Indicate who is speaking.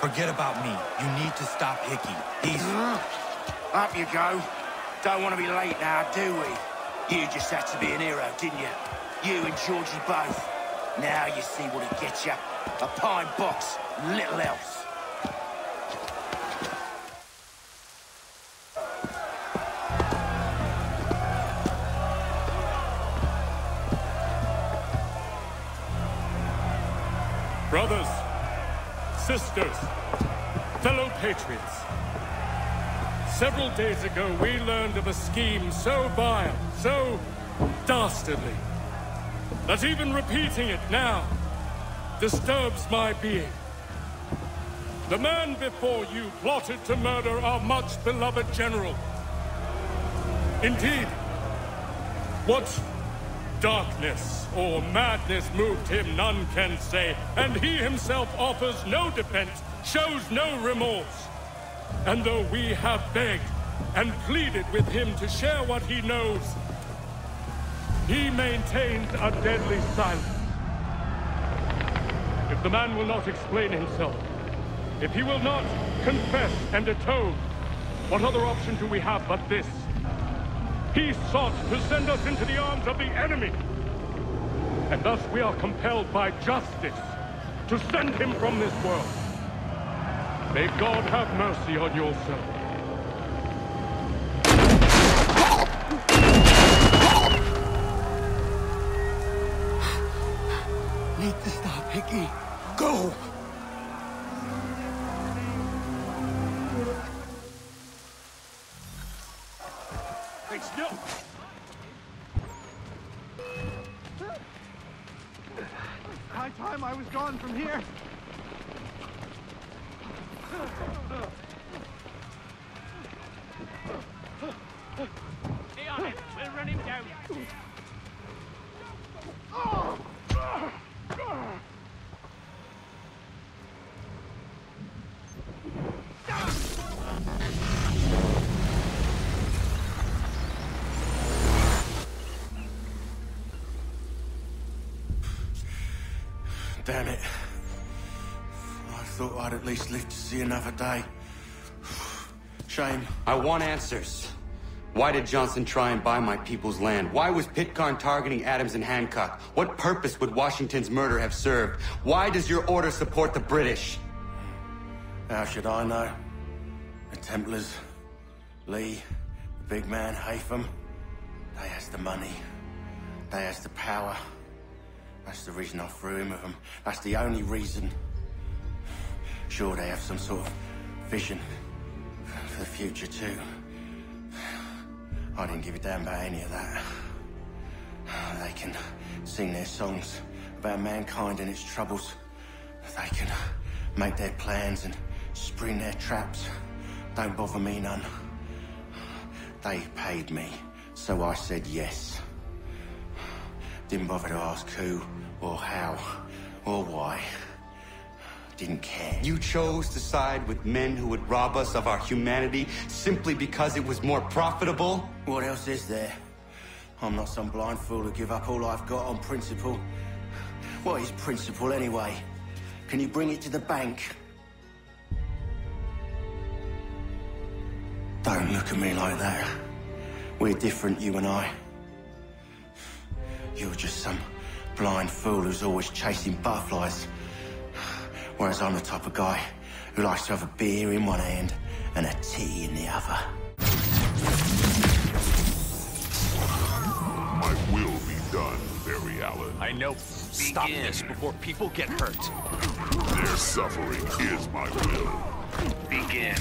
Speaker 1: Forget about me. You need to stop Hickey. He's...
Speaker 2: Ah, up you go. Don't want to be late now, do we? You just had to be an hero, didn't you? You and Georgie both. Now you see what it gets you. A pine box, little else.
Speaker 3: Brothers, sisters, fellow patriots. Several days ago, we learned of a scheme so vile, so dastardly, that even repeating it now disturbs my being. The man before you plotted to murder our much beloved general. Indeed, what darkness or madness moved him, none can say, and he himself offers no defense, shows no remorse. And though we have begged and pleaded with him to share what he knows, he maintains a deadly silence. If the man will not explain himself, if he will not confess and atone, what other option do we have but this? He sought to send us into the arms of the enemy. And thus we are compelled by justice to send him from this world. May God have mercy on your.
Speaker 4: High time I was gone from here.
Speaker 5: Stay on him. We'll run him down.
Speaker 2: Damn it. I thought I'd at least live to see another day. Shame.
Speaker 6: I want answers. Why did Johnson try and buy my people's land? Why was Pitcairn targeting Adams and Hancock? What purpose would Washington's murder have served? Why does your order support the British?
Speaker 2: How should I know? The Templars, Lee, the big man, Haytham, they has the money. They has the power. That's the reason I threw him with them. That's the only reason. Sure, they have some sort of vision for the future, too. I didn't give a damn about any of that. They can sing their songs about mankind and its troubles. They can make their plans and spring their traps. Don't bother me none. They paid me, so I said yes. Didn't bother to ask who, or how, or why. Didn't care.
Speaker 6: You chose to side with men who would rob us of our humanity simply because it was more profitable?
Speaker 2: What else is there? I'm not some blind fool to give up all I've got on principle. What is principle anyway? Can you bring it to the bank? Don't look at me like that. We're different, you and I. You're just some blind fool who's always chasing butterflies. Whereas I'm the type of guy who likes to have a beer in one hand and a tea in the other.
Speaker 7: My will be done, Barry Allen.
Speaker 8: I know. Stop this before people get hurt.
Speaker 7: Their suffering is my will.
Speaker 8: Begin.